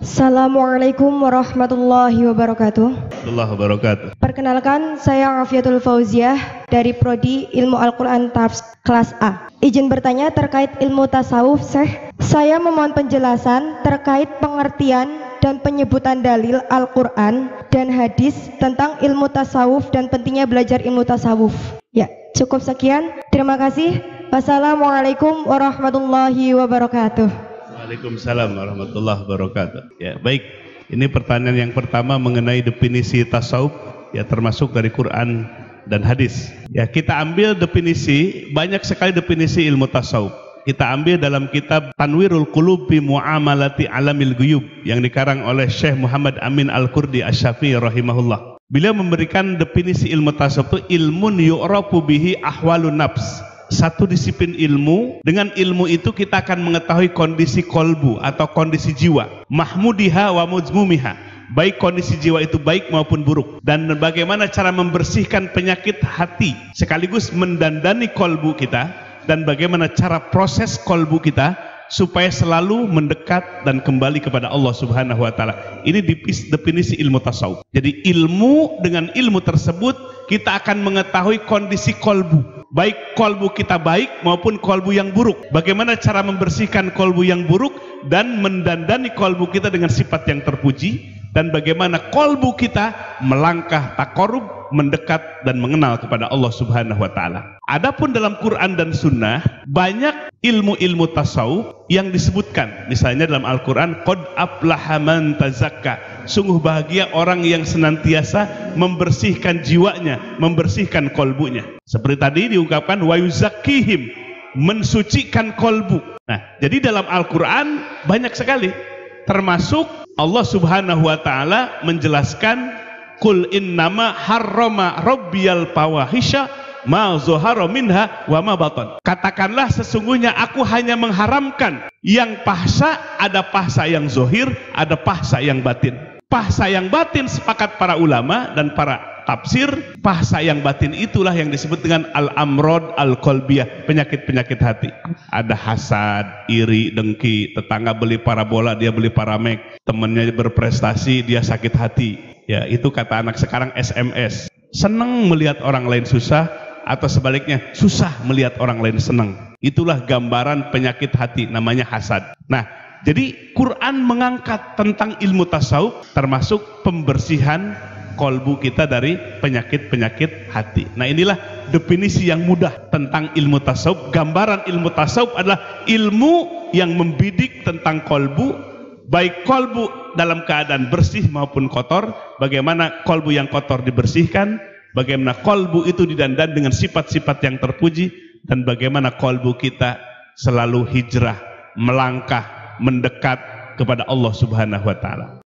Assalamualaikum warahmatullahi wabarakatuh. Allah wabarakatuh. Perkenalkan, saya Afiatul Fauziah dari Prodi Ilmu Al-Quran Tafs kelas A. Izin bertanya terkait ilmu tasawuf, Syekh. Saya memohon penjelasan terkait pengertian dan penyebutan dalil Al-Quran dan hadis tentang ilmu tasawuf dan pentingnya belajar ilmu tasawuf. Ya, cukup sekian. Terima kasih. Wassalamualaikum warahmatullahi wabarakatuh. Waalaikumsalam warahmatullahi wabarakatuh. Ya, baik. Ini pertanyaan yang pertama mengenai definisi tasawuf ya termasuk dari Quran dan hadis. Ya, kita ambil definisi banyak sekali definisi ilmu tasawuf. Kita ambil dalam kitab Tanwirul Qulub bi Muamalati Alamil Guyub yang dikarang oleh Syekh Muhammad Amin Al-Qurdi Asy-Syafi'i rahimahullah. Beliau memberikan definisi ilmu tasawuf itu ilmun yu'rafu bihi ahwalun nafs satu disiplin ilmu. Dengan ilmu itu kita akan mengetahui kondisi kolbu atau kondisi jiwa. Mahmudiha wa muzmumiha baik kondisi jiwa itu baik maupun buruk. Dan bagaimana cara membersihkan penyakit hati sekaligus mendandani kolbu kita. Dan bagaimana cara proses kolbu kita supaya selalu mendekat dan kembali kepada Allah Subhanahu wa taala. Ini definisi ilmu tasawuf. Jadi ilmu dengan ilmu tersebut kita akan mengetahui kondisi kolbu baik kolbu kita baik maupun kolbu yang buruk. Bagaimana cara membersihkan kolbu yang buruk dan mendandani kolbu kita dengan sifat yang terpuji dan bagaimana kolbu kita melangkah takorub, mendekat dan mengenal kepada Allah Subhanahu wa taala. Adapun dalam Quran dan Sunnah banyak ilmu-ilmu tasawuf yang disebutkan. Misalnya dalam Al-Quran, Qad aflaha man tazakka. Sungguh bahagia orang yang senantiasa membersihkan jiwanya, membersihkan kolbunya. Seperti tadi diungkapkan, wa yuzakkihim, mensucikan kolbu. Nah, jadi dalam Al-Quran banyak sekali. Termasuk Allah subhanahu wa ta'ala menjelaskan, Kul innama harrama rabbiyal pawahisha ma minha wa ma batan. Katakanlah sesungguhnya aku hanya mengharamkan yang pahsa, ada pahsa yang zohir, ada pahsa yang batin. Pahsa yang batin sepakat para ulama dan para tafsir, pahsa yang batin itulah yang disebut dengan al-amrod al-kolbiyah, penyakit-penyakit hati. Ada hasad, iri, dengki, tetangga beli parabola, dia beli paramek, temannya berprestasi, dia sakit hati. Ya, itu kata anak sekarang SMS. Senang melihat orang lain susah, atau sebaliknya susah melihat orang lain senang. Itulah gambaran penyakit hati namanya hasad. Nah, jadi Quran mengangkat tentang ilmu tasawuf termasuk pembersihan kolbu kita dari penyakit-penyakit hati. Nah, inilah definisi yang mudah tentang ilmu tasawuf. Gambaran ilmu tasawuf adalah ilmu yang membidik tentang kolbu, baik kolbu dalam keadaan bersih maupun kotor, bagaimana kolbu yang kotor dibersihkan, bagaimana kolbu itu didandan dengan sifat-sifat yang terpuji dan bagaimana kolbu kita selalu hijrah, melangkah, mendekat kepada Allah Subhanahu wa taala.